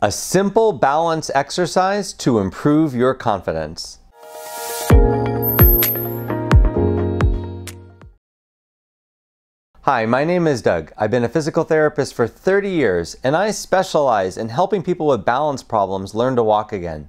A simple balance exercise to improve your confidence. Hi, my name is Doug. I've been a physical therapist for 30 years and I specialize in helping people with balance problems learn to walk again.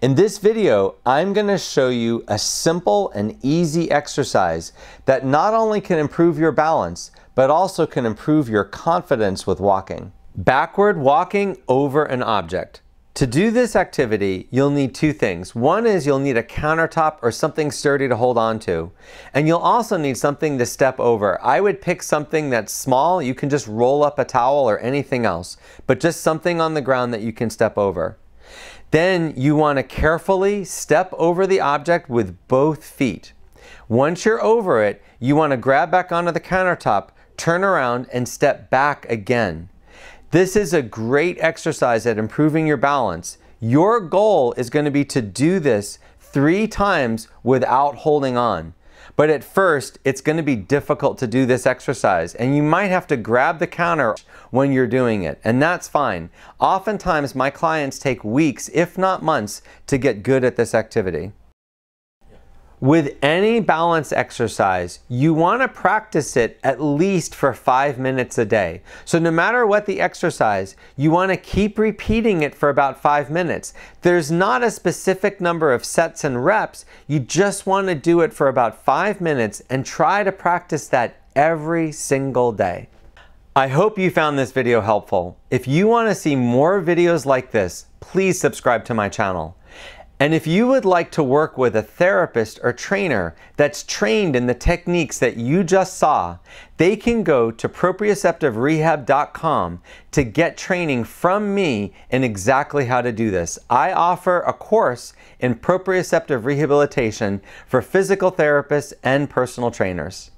In this video, I'm going to show you a simple and easy exercise that not only can improve your balance, but also can improve your confidence with walking. Backward walking over an object. To do this activity, you'll need two things. One is you'll need a countertop or something sturdy to hold on to. And you'll also need something to step over. I would pick something that's small. You can just roll up a towel or anything else, but just something on the ground that you can step over. Then you want to carefully step over the object with both feet. Once you're over it, you want to grab back onto the countertop, turn around, and step back again. This is a great exercise at improving your balance. Your goal is going to be to do this three times without holding on. But at first, it's going to be difficult to do this exercise, and you might have to grab the counter when you're doing it, and that's fine. Oftentimes, my clients take weeks, if not months, to get good at this activity. With any balance exercise, you want to practice it at least for five minutes a day. So no matter what the exercise, you want to keep repeating it for about five minutes. There's not a specific number of sets and reps. You just want to do it for about five minutes and try to practice that every single day. I hope you found this video helpful. If you want to see more videos like this, please subscribe to my channel. And if you would like to work with a therapist or trainer that's trained in the techniques that you just saw, they can go to proprioceptiverehab.com to get training from me in exactly how to do this. I offer a course in proprioceptive rehabilitation for physical therapists and personal trainers.